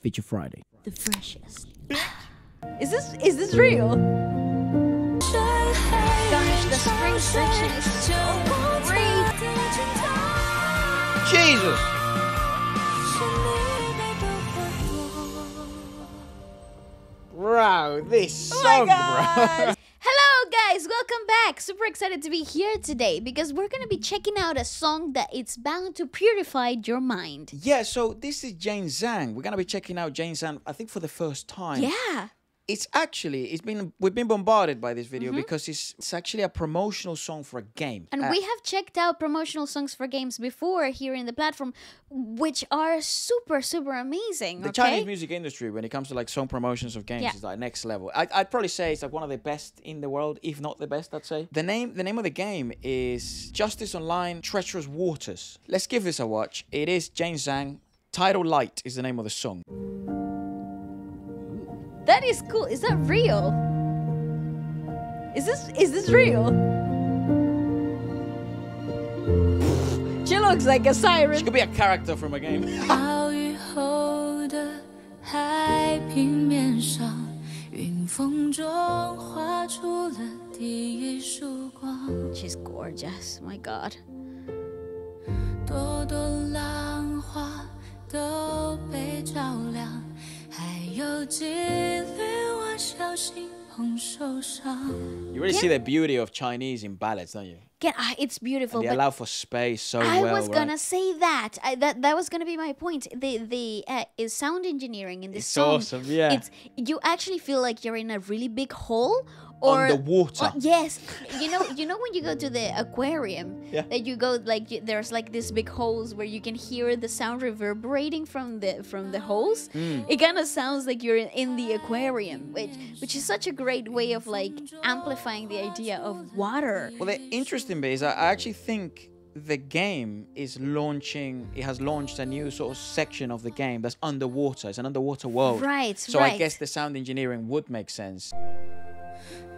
Feature Friday. The freshest. is this is this real? Gosh, the spring section is so great. Jesus! Bro, this Oh my song, God. bro. Guys, welcome back. Super excited to be here today because we're gonna be checking out a song that it's bound to purify your mind. Yeah, so this is Jane Zhang. We're gonna be checking out Jane Zhang, I think for the first time. Yeah. It's actually it's been we've been bombarded by this video Mm-hmm. because it's it's actually a promotional song for a game. And Uh, we have checked out promotional songs for games before here in the platform, which are super, super amazing. the okay? Chinese music industry, when it comes to like song promotions of games, Yeah. is like next level. I, I'd probably say it's like one of the best in the world, if not the best. I'd say the name the name of the game is Justice Online: Treacherous Waters. Let's give this a watch. It is Jane Zhang. Title Light is the name of the song. That is cool. Is that real? Is this is this real? She looks like a She siren. could be a character from a game. 暴雨后的海平面上，云风中画出了第一束光。 She's gorgeous. My God. 朵朵浪花都被照亮，还有几缕我小 心捧受伤。 You really see the beauty of Chinese in ballads, don't you? Get, ah, it's beautiful. They allow for space so I well. was gonna right? say that. I, that that was gonna be my point. The the uh, is sound engineering in this It's song. awesome, yeah. It's you actually feel like you're in a really big hole or Underwater. or- yes, you know you know when you go to the aquarium Yeah. that you go like you, there's like these big holes where you can hear the sound reverberating from the from the holes. Mm. It kind of sounds like you're in, in the aquarium, which which is such a great way of like amplifying the idea of water. Well, the interesting bit is I I actually think the game is launching. It has launched a new sort of section of the game that's underwater. It's an underwater world. Right, So I right. guess the sound engineering would make sense.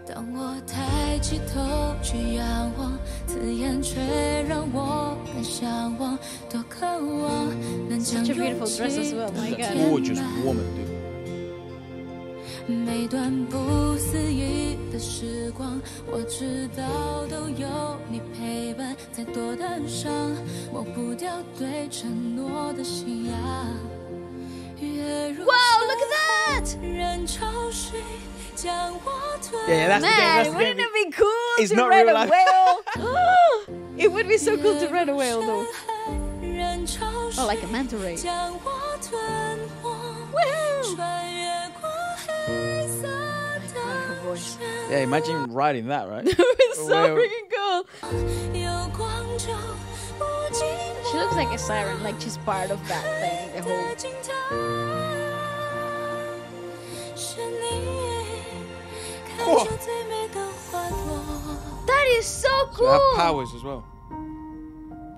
当我抬起头去仰望，刺眼却让我更向往，多渴望能将 Such a 勇 beautiful 气 dress as well. My 都 God. 填 Gorgeous 满 woman, dude. 每段不思议的时光，我知道都有你陪伴，再多的伤，抹不掉对承诺的信仰。月入 Wow, look at that! 深海人潮水将我吞 Yeah, that's the game. Man, That's the wouldn't game. it be cool It's to not ride real a life. whale? it would be so cool to ride a whale though. 人潮 Oh, like a manta ray. 将我吞没， Wow. voice. Yeah, imagine riding that, right? no, it's so freaking cool. She looks like a siren, like she's part of that thing, the whole. Whoa. That is so cool. So powers as well.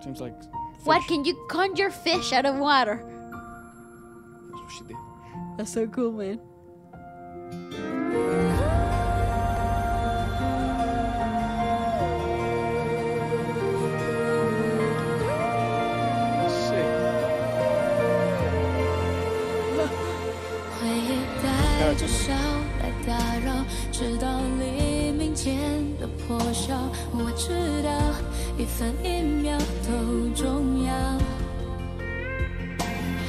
Seems like. Fish. What can you conjure fish out of water? That's what she did. That's so cool, man. 着笑来打扰，直到黎明前的破晓。我知道一分一秒都重要。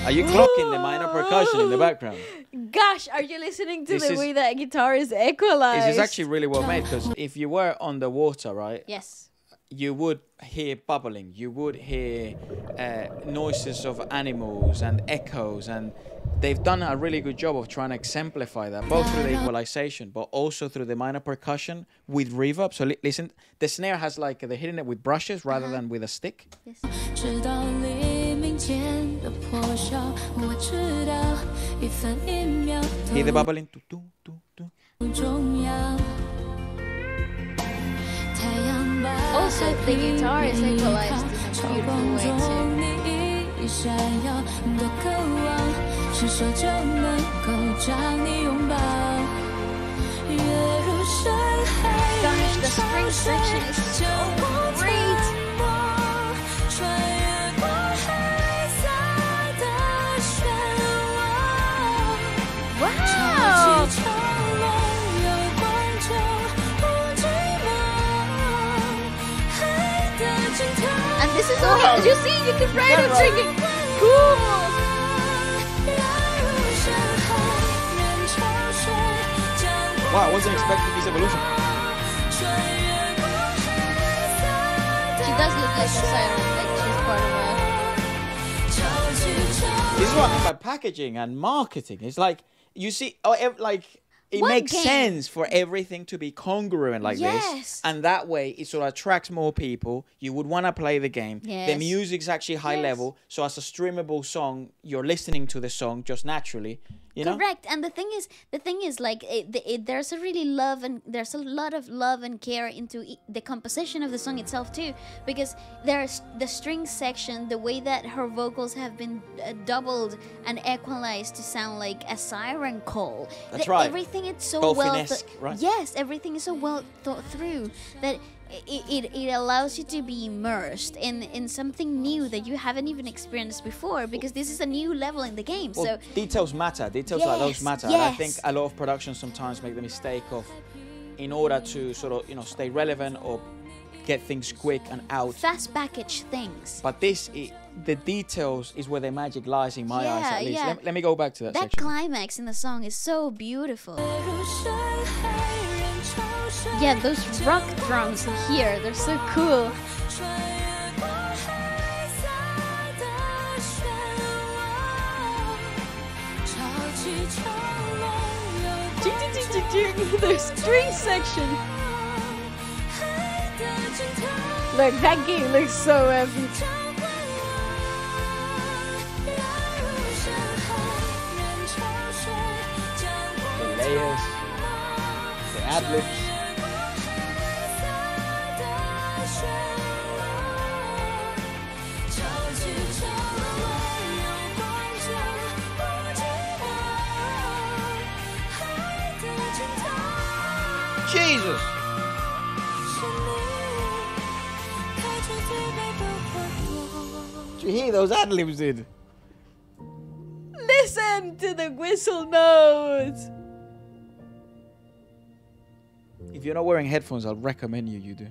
Are you clocking the minor percussion in the background? Gosh, are you listening to This the is- way that guitar is equalized? This is actually really well made because if you were underwater, right, Yes. you would hear bubbling, you would hear uh, noises of animals and echoes, and they've done a really good job of trying to exemplify that, both through the equalization, but also through the minor percussion with reverb. So li listen, the snare has like, they're hitting it with brushes rather uh-huh. than with a stick. Hear the bubbling. Also, the guitar is equalized in a beautiful way too. 是奢求能够将你拥抱。月如山海，人潮水，就不沉默。穿越过黑色的漩涡。哇哦！And this is all how you see you can ride on drinking. Cool! Wow, I wasn't expecting this evolution. She does look like a siren, like she's part of a... This is what I mean by packaging and marketing. It's like, you see, oh, like it One makes game. sense for everything to be congruent like Yes. this, and that way it sort of attracts more people. You would want to play the game. The Yes. music's actually high Yes. level, so as a streamable song, you're listening to the song just naturally. You know. Correct, and the thing is, the thing is, like, it, the- it, there's a really love and there's a lot of love and care into e- the composition of the song itself too, because there's the string section, the way that her vocals have been uh, doubled and equalized to sound like a siren call. That's The- right. Everything is so well. Right? Yes, everything is so well thought through that. It, it, it allows you to be immersed in, in something new that you haven't even experienced before because this is a new level in the game. Well, so details matter. Details like those Yes, matter. And I think a lot of productions sometimes make the mistake of, in order to sort of you know stay relevant or get things quick and out. Fast package things. But this, it, the details is where the magic lies in my yeah, eyes, at least. Yeah. Let, let, me go back to that. That section. climax in the song is so beautiful. Yeah, those rock drums here, they're so cool. There's. The string section. Look, that gate looks so epic. The layers, the adlibs. Jesus! You hear those ad libs did? Listen to the whistle notes. If you're not wearing headphones, I'll recommend you you do.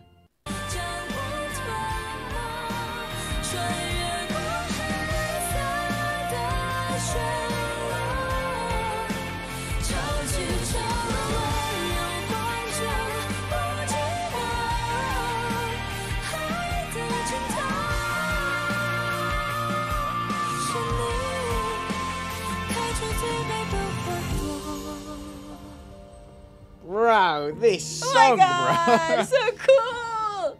Bro, this Oh song, my god, bro. so cool!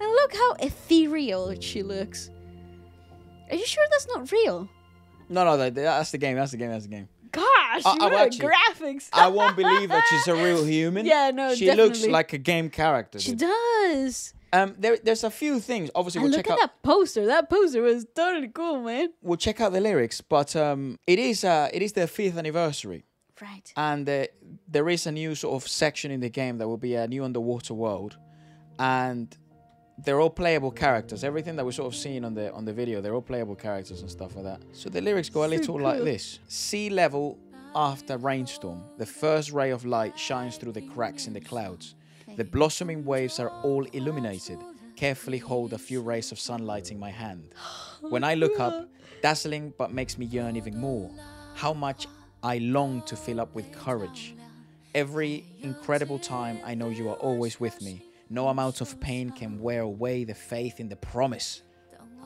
And look how ethereal she looks. Are you sure that's not real? no, no, that, that's the game. That's the game. That's the game. Gosh, I- you actually- graphics. I won't believe that she's a real human. Yeah, no, She looks like a game character. she dude. does. Um, there, there's a few things. Obviously, And we'll look check at out. that poster. That poster was totally cool, man. We'll check out the lyrics, but um, it is uh, it is their fifth anniversary, Right. and uh, there is a new sort of section in the game that will be a new underwater world, and they're all playable characters. Everything that we're sort of seeing on the on the video, they're all playable characters and stuff like that. So the lyrics go a So little like this: Sea level after rainstorm, the first ray of light shines through the cracks in the clouds. The blossoming waves are all illuminated. Carefully hold a few rays of sunlight in my hand. When I look up, dazzling but makes me yearn even more. How much I long to fill up with courage. Every incredible time I know you are always with me. No amount of pain can wear away the faith in the promise.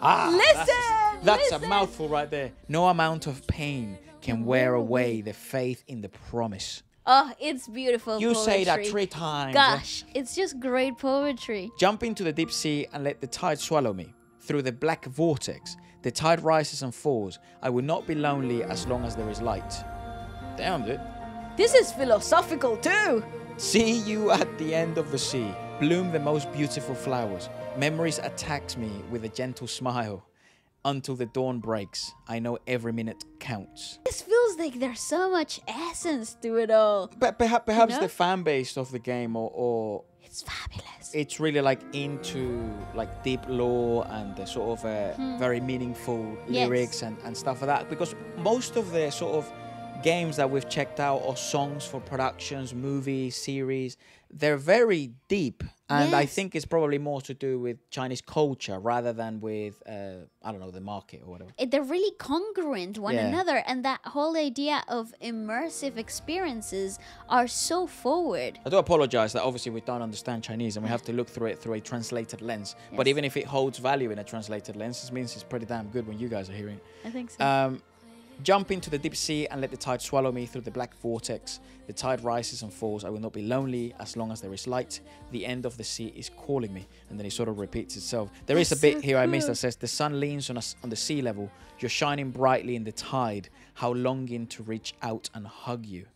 Ah, Listen, that's a listen. mouthful right there. No amount of pain can wear away the faith in the promise. Oh, it's beautiful. You say that three times. Gosh, it's just great poetry. Jump into the deep sea and let the tide swallow me. Through the black vortex, the tide rises and falls. I will not be lonely as long as there is light. Damn, dude. This is philosophical too. See you at the end of the sea. Bloom the most beautiful flowers. Memories attacks me with a gentle smile. Until the dawn breaks, I know every minute counts. This feels like there's so much essence to it all. But perhaps, perhaps know? the fan base of the game, or, or It's fabulous. it's really like into like deep lore and the sort of uh, very meaningful Hmm. Yes. lyrics and, and stuff like that because most of the sort of games that we've checked out or songs for productions, movies, series, they're very deep. And I think it's probably more to do with Chinese culture rather than with, uh, I don't know, the market or whatever. it- they're really congruent one Yeah. another and that whole idea of immersive experiences are so forward I do apologize that obviously we don't understand Chinese and we have to look through it through a translated lens. But even if it holds value in a translated lens, it means it's pretty damn good when you guys are hearing it. i think so Um, jump into the deep sea and let the tide swallow me through the black vortex. The tide rises and falls. I will not be lonely as long as there is light. The end of the sea is calling me. And then it sort of repeats itself. There is a That's bit so here I missed that says, The sun leans on us on the sea level. You're shining brightly in the tide. How longing to reach out and hug you.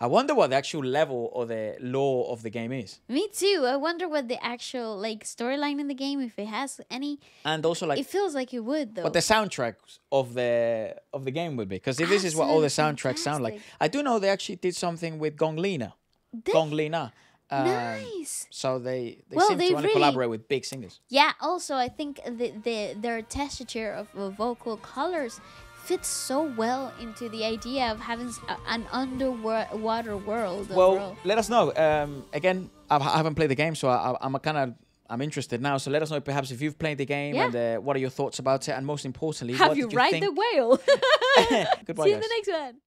I wonder what the actual level or the lore of the game is. me too. I wonder what the actual like storyline in the game if it has any And also like it feels like it would though. what the soundtracks of the of the game would be. Because if this is what all the soundtracks sound like i do know they actually did something with Gong Linna They- Gong Linna um, nice. so they they Well, seem they to want really- collaborate with big singers. Yeah, also I think the, the their texture of uh, vocal colors fits so well into the idea of having an underwater world. well overall. let us know um again I've, i haven't played the game so I, i'm kind of i'm interested now so let us know perhaps if you've played the game Yeah. and uh, what are your thoughts about it and most importantly have you did ride the whale? goodbye See you in the next one.